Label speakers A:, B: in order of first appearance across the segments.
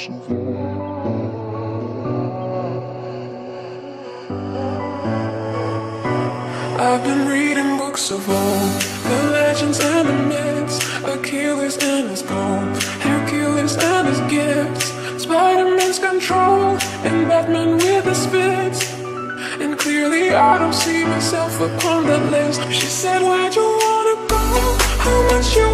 A: I've been reading books of old, the legends and the myths, Achilles and his gold, Hercules and his gifts, Spider-Man's control, and Batman with his fists. And clearly I don't see myself upon that list. She said, Where'd you wanna go? How much you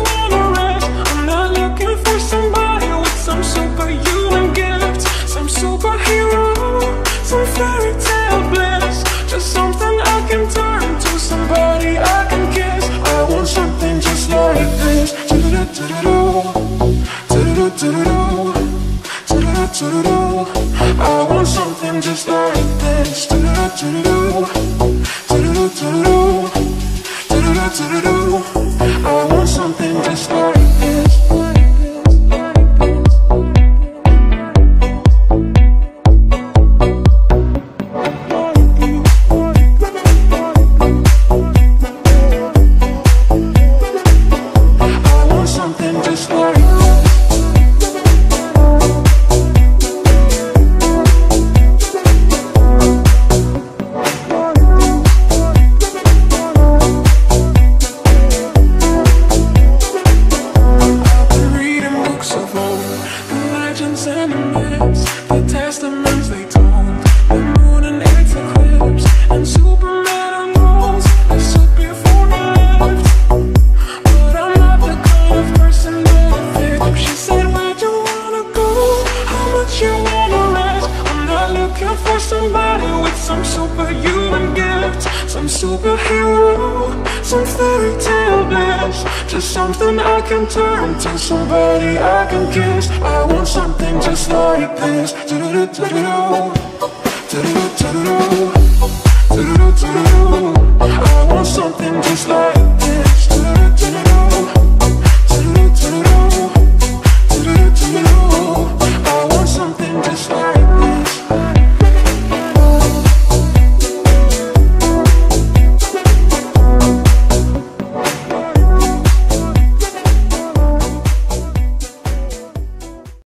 A: like this. Do-do-do-do-do. Do-do-do-do-do. Do-do-do-do-do. The testaments they told, the moon and its eclipse, and Superman unrolls the suit before he left. But I'm not the kind of person that fits. She said, Where'd you wanna go? How much you wanna rest? I'm not looking for somebody with some superhuman gifts, some superhero, some fairy tale bliss. Just something I can turn to, somebody I can kiss. I want something just like this. Do-do-do-do-do. Do-do-do-do-do.